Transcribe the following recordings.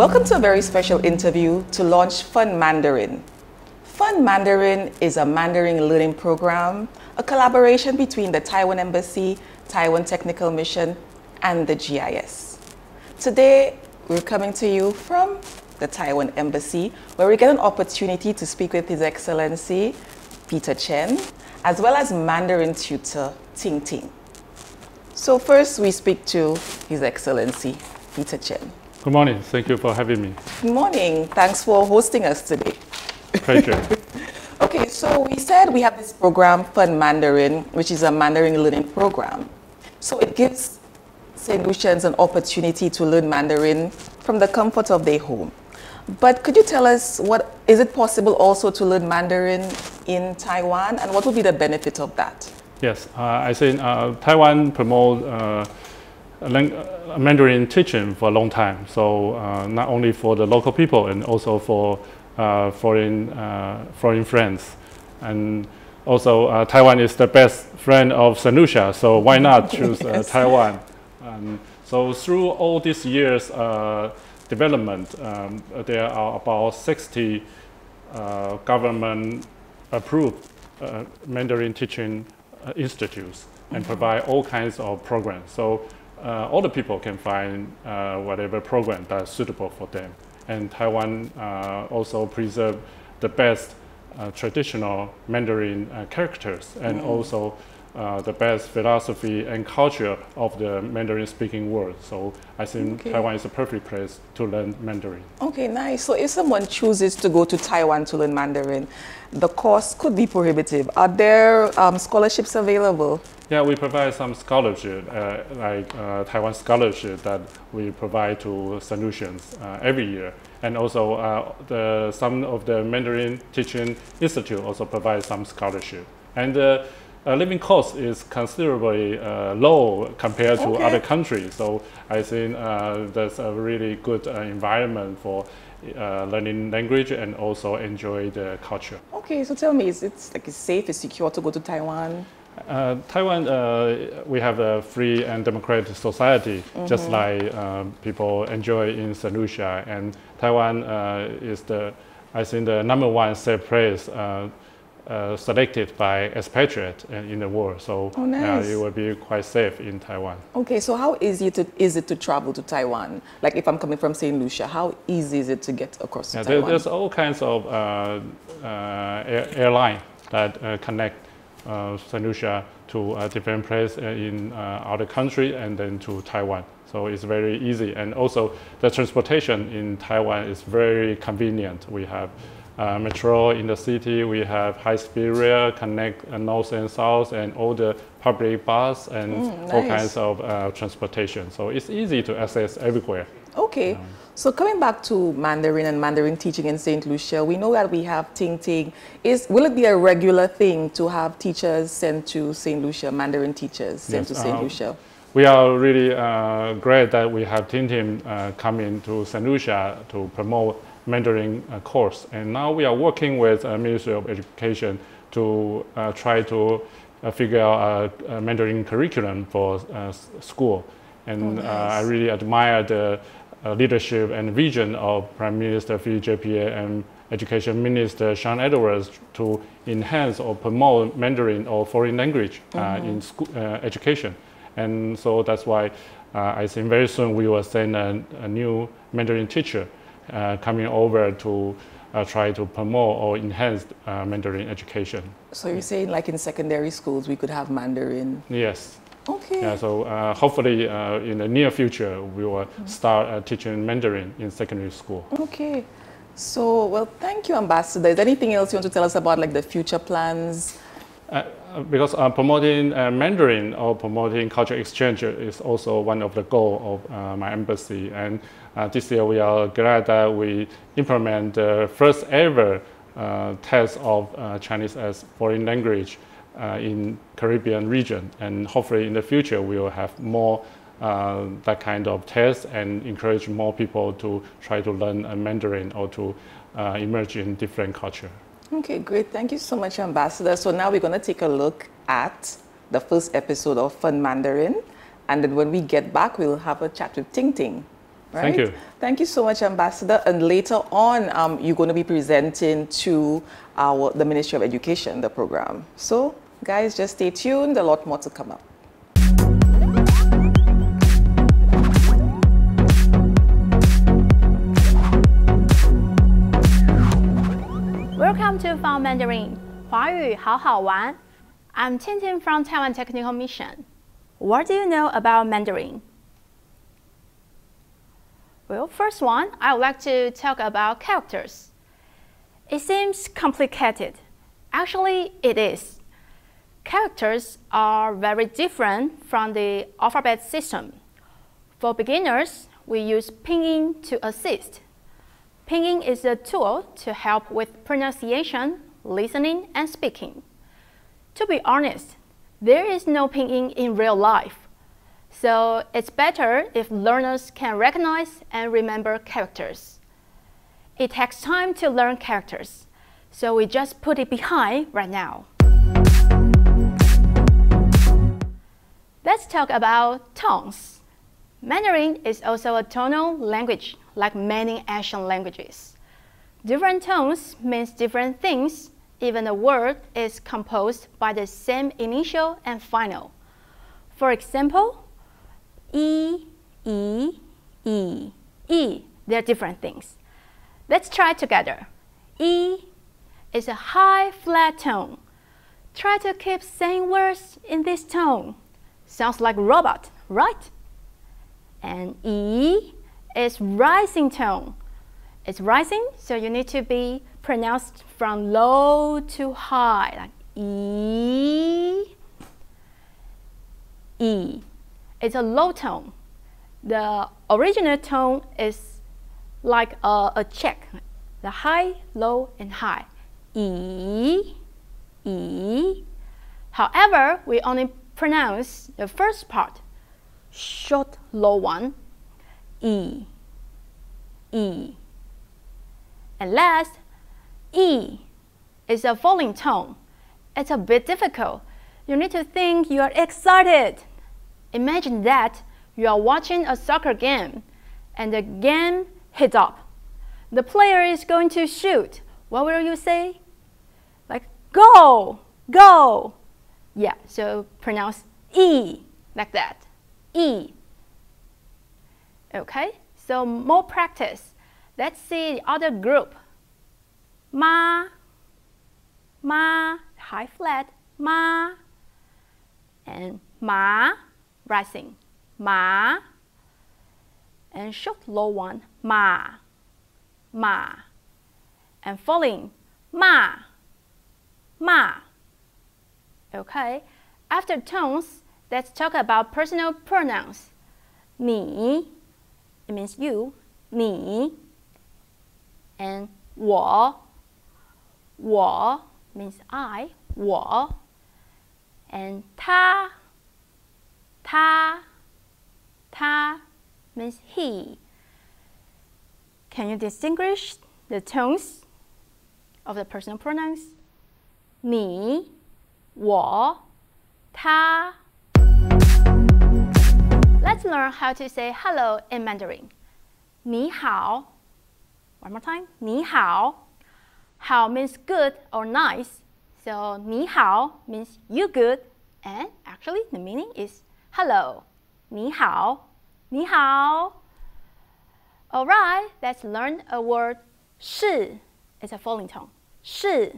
Welcome to a very special interview to launch Fun Mandarin. Fun Mandarin is a Mandarin learning program, a collaboration between the Taiwan Embassy, Taiwan Technical Mission, and the GIS. Today, we're coming to you from the Taiwan Embassy, where we get an opportunity to speak with His Excellency Peter Chen, as well as Mandarin tutor Ting Ting. So first, we speak to His Excellency Peter Chen. Good morning. Thank you for having me. Good morning. Thanks for hosting us today. Pleasure. okay, so we said we have this program, Fun Mandarin, which is a Mandarin learning program. So it gives St. Lucians an opportunity to learn Mandarin from the comfort of their home. But could you tell us what is it possible also to learn Mandarin in Taiwan, and what would be the benefit of that? Yes, uh, I think uh, Taiwan promote uh, Mandarin teaching for a long time. So uh, not only for the local people and also for uh, foreign uh, foreign friends, and also Taiwan is the best friend of St. Lucia. So why not choose yes. Taiwan? Um, so through all these years development, um, there are about 60 uh, government approved uh, Mandarin teaching uh, institutes and mm-hmm. provide all kinds of programs. So uh, all the people can find uh, whatever program that's suitable for them. And Taiwan uh, also preserve the best traditional Mandarin characters and mm. also uh, the best philosophy and culture of the Mandarin speaking world. So I think okay. Taiwan is a perfect place to learn Mandarin. Okay, nice. So if someone chooses to go to Taiwan to learn Mandarin, the cost could be prohibitive. Are there um, scholarships available? Yeah, we provide some scholarship, uh, like uh, Taiwan scholarship that we provide to St. Lucians uh, every year. And also uh, the, some of the Mandarin Teaching Institute also provide some scholarship. And uh, uh, living cost is considerably uh, low compared to okay. other countries. So I think uh, that's a really good uh, environment for uh, learning language and also enjoy the culture. Okay, so tell me, is it like it's safe, it's secure to go to Taiwan? Uh, Taiwan, we have a free and democratic society, mm -hmm. just like people enjoy in St. Lucia. And Taiwan is the, I think, the number one safe place uh, selected by expatriate in the world. So oh, nice. uh, it will be quite safe in Taiwan. Okay, so how easy to, is it to travel to Taiwan? Like if I'm coming from St. Lucia, how easy is it to get across yeah, Taiwan? There, there's all kinds of uh, uh air, airline that uh, connect uh. Lucia to a different place in other country and then to Taiwan. So it's very easy. And also the transportation in Taiwan is very convenient. We have uh, metro in the city. We have high-speed rail connect uh, north and south, and all the public bus and mm, nice. all kinds of uh, transportation. So it's easy to access everywhere. Okay. Um, so coming back to Mandarin and Mandarin teaching in St. Lucia, we know that we have Ting Ting. Is will it be a regular thing to have teachers sent to St. Lucia, Mandarin teachers sent yes, to St. Um, Lucia? We are really uh, glad that we have Ting Ting uh, coming to St. Lucia to promote Mandarin uh, course. And now we are working with uh, Ministry of Education to uh, try to figure out a, a, Mandarin curriculum for school. And oh, nice. I really admire the leadership and vision of Prime Minister Philip J. Pierre and Education Minister Shawn Edwards to enhance or promote Mandarin or foreign language uh, mm -hmm. in school uh, education. And so that's why uh, I think very soon we will send a, a new Mandarin teacher uh, coming over to uh, try to promote or enhance uh, Mandarin education. So you're saying like in secondary schools we could have Mandarin? Yes. Okay. Yeah, so uh, hopefully uh, in the near future we will start uh, teaching Mandarin in secondary school. Okay. So, well, thank you, Ambassador. Is there anything else you want to tell us about like the future plans? because promoting Mandarin or promoting cultural exchange is also one of the goals of my embassy. And uh, this year, we are glad that we implement the first ever uh, test of uh, Chinese as foreign language uh, in Caribbean region. And hopefully in the future, we will have more uh, that kind of test and encourage more people to try to learn a Mandarin or to uh, emerge in different culture. Okay, great. Thank you so much, Ambassador. So now we're going to take a look at the first episode of Fun Mandarin. And then when we get back, we'll have a chat with Ting Ting. Right? Thank you. Thank you so much, Ambassador. And later on, um, you're going to be presenting to our the Ministry of Education, the program. So, guys, just stay tuned. A lot more to come up. Welcome to Fun Mandarin, 华语好好玩. I'm Ting Ting from Taiwan Technical Mission. What do you know about Mandarin? Well, first one, I would like to talk about characters. It seems complicated. Actually, it is. Characters are very different from the alphabet system. For beginners, we use pinyin to assist. Pinyin is a tool to help with pronunciation, listening, and speaking. To be honest, there is no pinyin in real life. So it's better if learners can recognize and remember characters. It takes time to learn characters, so we just put it behind right now. Let's talk about tones. Mandarin is also a tonal language like many Asian languages. Different tones means different things, even the word is composed by the same initial and final. For example, E, E, E, E. They're different things. Let's try together. E is a high flat tone. Try to keep saying words in this tone. Sounds like robot, right? And E is rising tone. It's rising, so you need to be pronounced from low to high, like E, E. It's a low tone. The original tone is like a, a check, the high, low, and high. E, E. However, we only pronounce the first part, short, low one, E, E. And last, E is a falling tone. It's a bit difficult. You need to think you are excited. Imagine that you are watching a soccer game and the game hits up. The player is going to shoot. What will you say? Like, go, go. Yeah, so pronounce E like that. E. Okay, so more practice. Let's see the other group. Ma, ma, high flat, ma, and ma, rising, ma, and short low one, ma, ma, and falling, ma, ma. Okay, after tones, let's talk about personal pronouns. 你 it means you, 你 and 我我 means I, 我 and 他 他他 means he. Can you distinguish the tones of the personal pronouns? 你我他 Let's learn how to say hello in Mandarin. 你好 One more time. 你好 Hao means good or nice. So 你好 means you good and actually the meaning is hello. 你好你好 Alright, let's learn a word 是 It's a falling tone. 是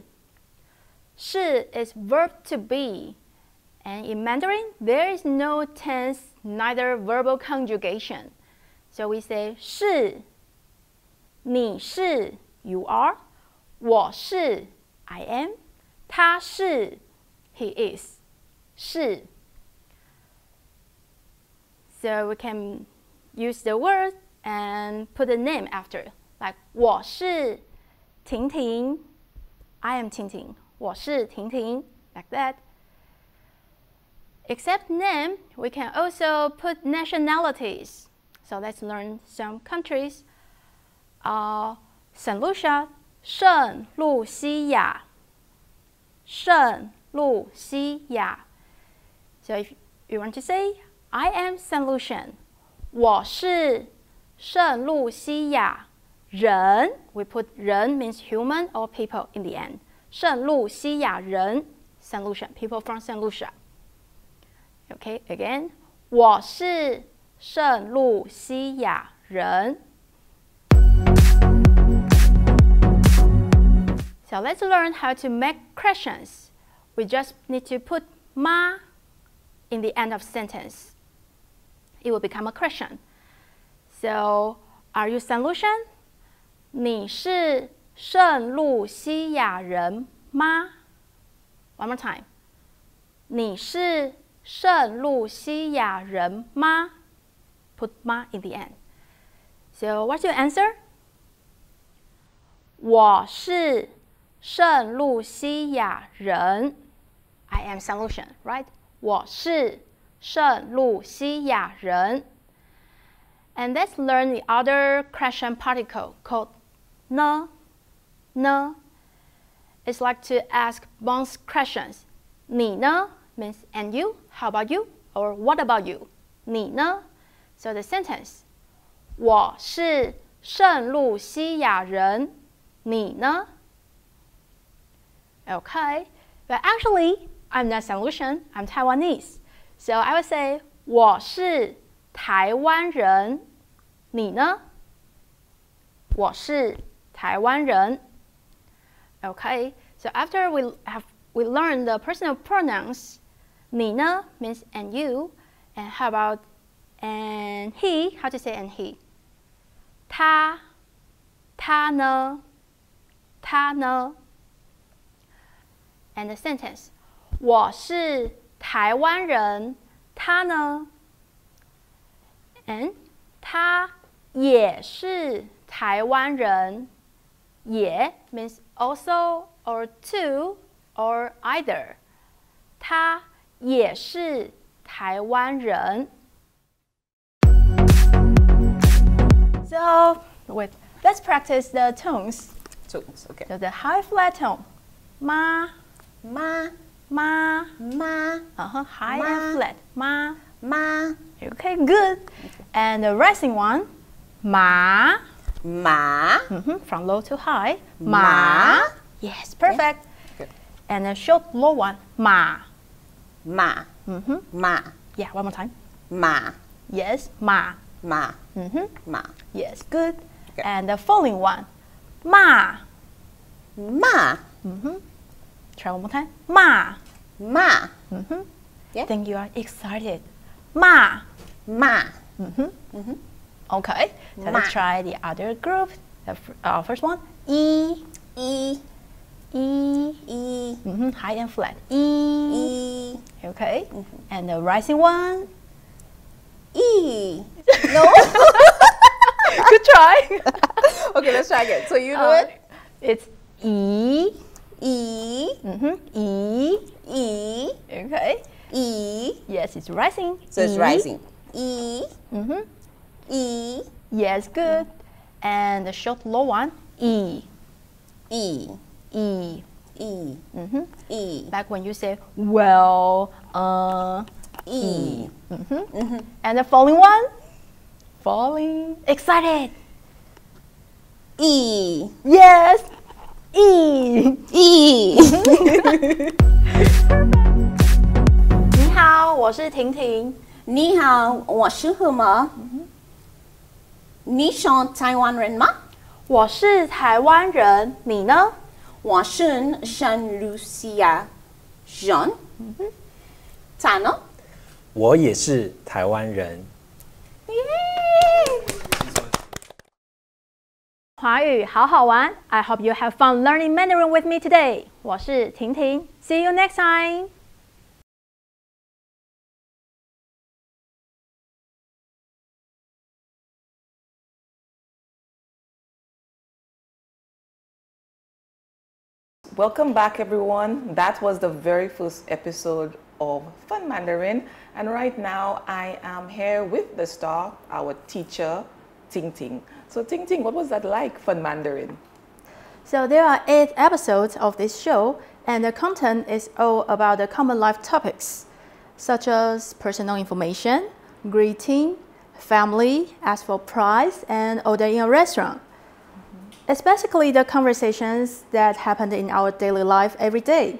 是 is verb to be. And in Mandarin, there is no tense, neither verbal conjugation. So we say 是你是 you are 我是 I am 他是 he is 是 So we can use the word and put a name after like 我是婷婷 I am 婷婷我是婷婷 like that Except name, we can also put nationalities. So let's learn some countries. Uh, St. Lucia, 圣露西亚.圣露西亚. So if you want to say, I am St. Lucian, 我是 圣露西亚人，we put 人 means human or people in the end. 圣露西亚人，Saint Lucia, people from Saint Lucia. Okay, again. 我是圣露西亚人。So let's learn how to make questions. We just need to put ma in the end of sentence. it will become a question. So, are you St. Lucian? 你是圣路西亚人吗？One more time. 你是圣路西亚人吗？Put ma in the end. So, what's your answer? 我是圣路西亚人。I am St. Lucian, right? 我是。圣露西亚人。And let's learn the other question particle called ne. Ne. It's like to ask bonus questions. 你呢 means and you, how about you, or what about you? 你呢 So the sentence 我是圣露西亚人，你呢 Okay, but actually I'm not Saint Lucian, I'm Taiwanese. So I would say 我是台湾人，你呢？我是台湾人。Okay, so after we have we learn the personal pronouns, 你呢 means and you, and how about and he? How to say and he? 他，他呢？他呢？And the sentence, 我是 台湾人，他呢？And 他也是台湾人，也 means also or to or either。他也是台湾人。So wait, let's practice the tones. Tones, okay. So the high flat tone, ma, Ma, ma, ma, uh huh, high Ma. and flat, ma. ma, Okay, good. And the rising one, ma. ma, Mhm, From low to high, Ma. Yes, perfect. Good. And the short low one, ma. ma, Mhm. ma, Yeah, one more time. ma, Yes, ma. ma, Mhm. ma, Yes, good. Okay. And the falling one, ma. ma, Mhm. Try one more time. Ma. Ma, Mhm. Yeah. I think you are excited. Ma. ma, Mhm. Hmm. Okay. So Ma. let's try the other group. The uh, first one, E. e, E. e, Mhm, High and flat. E. e, Okay. And the rising one. e. No? Good try. okay, let's try again. So you do Uh, it. It's E. E, Mhm, E. e, Okay. e. Yes, it's rising. So it's E. rising. E, Mm-hmm. e, Yes, good. And the short low one, E. e, E. e, Mhm. e, Like when you say well, uh, e. mhm. And the falling one, falling, excited. E, Yes, E. e. 你好，我是婷婷。你好，我是何么？你是台湾人吗？我是台湾人，你呢？我是圣露西亚人。咋呢？我也是台湾人。华语好好玩，I hope you have fun learning Mandarin with me today。我是婷婷，See you next time。 Welcome back, everyone. That was the very first episode of Fun Mandarin. And right now, I am here with the star, our teacher, Ting Ting. So, Ting Ting, what was that like, Fun Mandarin? So there are eight episodes of this show, and the content is all about the common life topics, such as personal information, greeting, family, ask for price, and order in a restaurant. Mm-hmm. It's basically the conversations that happen in our daily life every day.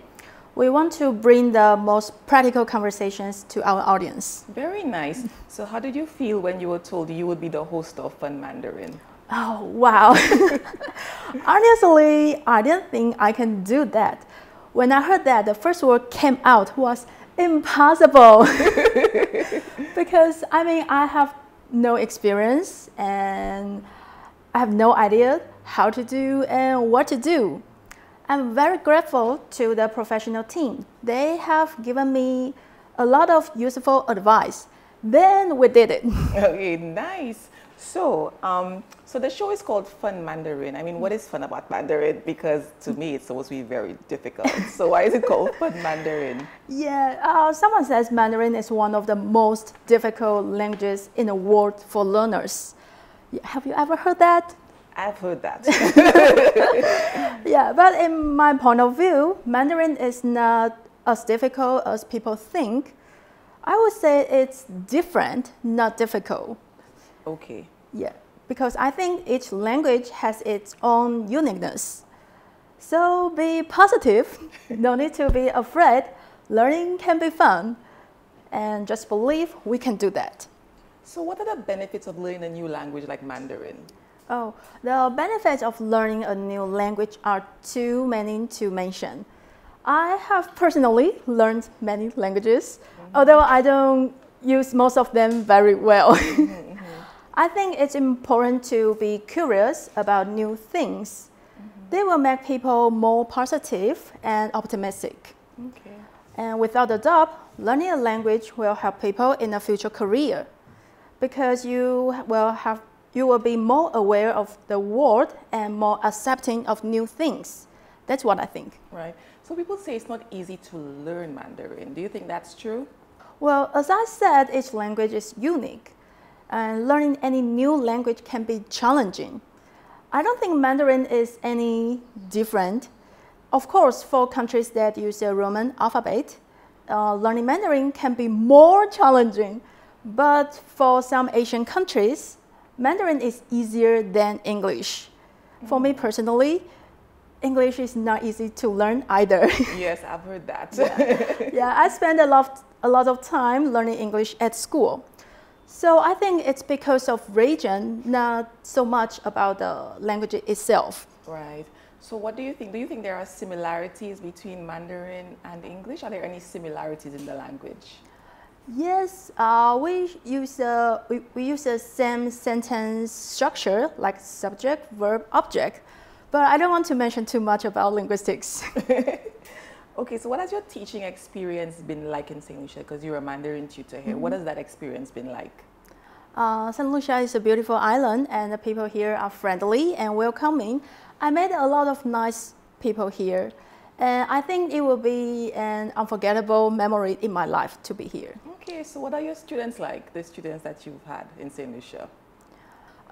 We want to bring the most practical conversations to our audience. Very nice. So, how did you feel when you were told you would be the host of Fun Mandarin? Oh, wow. Honestly, I didn't think I can do that. When I heard that, the first word came out was impossible. because, I mean, I have no experience and I have no idea how to do and what to do. I'm very grateful to the professional team. They have given me a lot of useful advice. Then we did it. Okay, nice. So, um, so the show is called Fun Mandarin. I mean, what is fun about Mandarin? Because to me, it's supposed to be very difficult. So, why is it called Fun Mandarin? Yeah, uh, someone says Mandarin is one of the most difficult languages in the world for learners. Have you ever heard that? I've heard that. yeah, but in my point of view, Mandarin is not as difficult as people think. I would say it's different, not difficult. Okay. Yeah, because I think each language has its own uniqueness. So be positive, no need to be afraid. Learning can be fun, and just believe we can do that. So, what are the benefits of learning a new language like Mandarin? Oh, the benefits of learning a new language are too many to mention. I have personally learned many languages, mm -hmm. although I don't use most of them very well. mm -hmm. I think it's important to be curious about new things. Mm -hmm. They will make people more positive and optimistic. Okay. And without a doubt, learning a language will help people in a future career because you will have you will be more aware of the world and more accepting of new things. That's what I think. Right. So people say it's not easy to learn Mandarin. Do you think that's true? Well, as I said, each language is unique and learning any new language can be challenging. I don't think Mandarin is any different. Of course, for countries that use a Roman alphabet, uh, learning Mandarin can be more challenging. But for some Asian countries, Mandarin is easier than English. For me mm. personally, English is not easy to learn either. yes, I've heard that. yeah. yeah, I spend a lot, a lot of time learning English at school. So I think it's because of region, not so much about the language itself. Right. So what do you think? Do you think there are similarities between Mandarin and English? Are there any similarities in the language? Yes, uh, we use a, we, we use the same sentence structure like subject, verb, object, but I don't want to mention too much about linguistics. Okay, so what has your teaching experience been like in St. Lucia? Because you're a Mandarin tutor here. Mm -hmm. What has that experience been like? Uh, St. Lucia is a beautiful island, and the people here are friendly and welcoming. I met a lot of nice people here, and I think it will be an unforgettable memory in my life to be here. Okay, so what are your students like, the students that you've had in St. Lucia?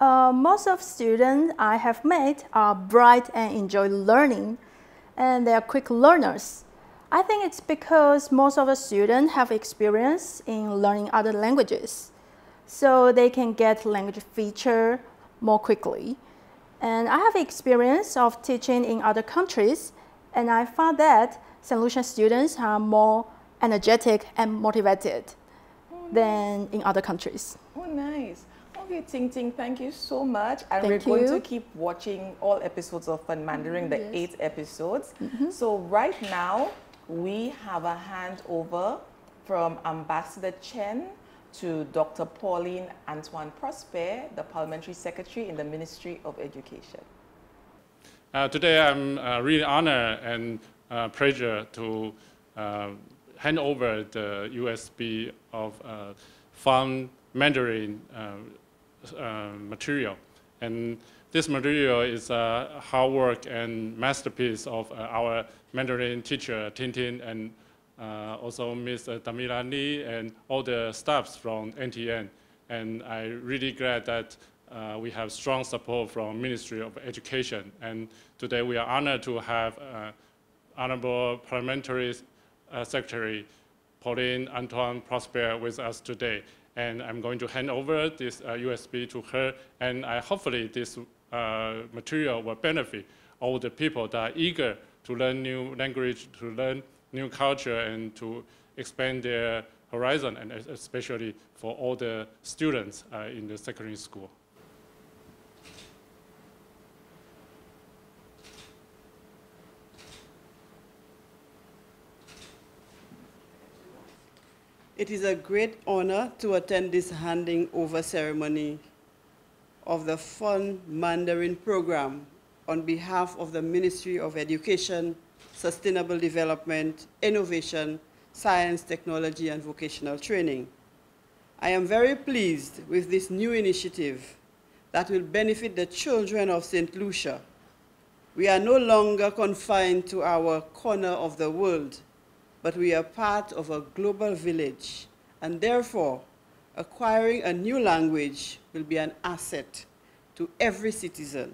Uh, most of students I have met are bright and enjoy learning, and they are quick learners. I think it's because most of the students have experience in learning other languages. So they can get language feature more quickly. And I have experience of teaching in other countries, and I found that St. Lucia students are more energetic and motivated oh, than in other countries. Oh, nice. Okay, Ting Ting, thank you so much. And thank we're going to keep watching all episodes of Fun Mandarin, the yes. eight episodes. Mm -hmm. So right now, we have a handover from Ambassador Chen to Dr. Pauline Antoine Prosper, the Parliamentary Secretary in the Ministry of Education. Uh, today I'm uh, really honored and uh, pleasure to uh, hand over the USB of uh, Fun Mandarin uh, material. And this material is a hard work and masterpiece of our Mandarin teacher Ting Ting and also Ms. Damila Lee and all the staffs from NTN. And I'm really glad that uh, we have strong support from Ministry of Education. And today we are honored to have uh, Honorable Parliamentary uh, Secretary Pauline Antoine Prosper with us today. and I'm going to hand over this uh, USB to her, and I, hopefully this uh, material will benefit all the people that are eager to learn new language, to learn new culture, and to expand their horizon, and especially for all the students uh, in the secondary school. It is a great honor to attend this handing over ceremony of the Fun Mandarin program on behalf of the Ministry of Education, Sustainable Development, Innovation, Science, Technology, and Vocational Training. I am very pleased with this new initiative that will benefit the children of St. Lucia. We are no longer confined to our corner of the world, but we are part of a global village, and therefore, acquiring a new language will be an asset to every citizen.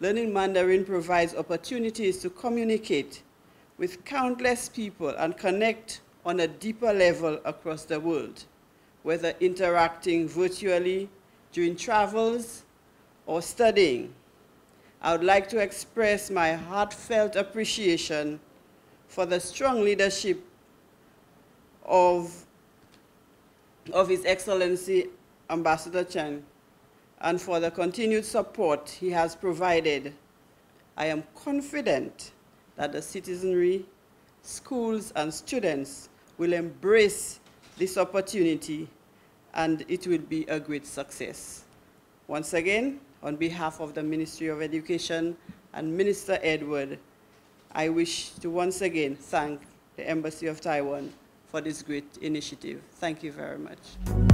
Learning Mandarin provides opportunities to communicate with countless people and connect on a deeper level across the world, whether interacting virtually during travels or studying. I would like to express my heartfelt appreciation for the strong leadership of, of His Excellency Ambassador Chen and for the continued support he has provided. I am confident that the citizenry, schools, and students will embrace this opportunity and it will be a great success. Once again, on behalf of the Ministry of Education and Minister Edward, I wish to once again thank the Embassy of Taiwan for this great initiative. Thank you very much.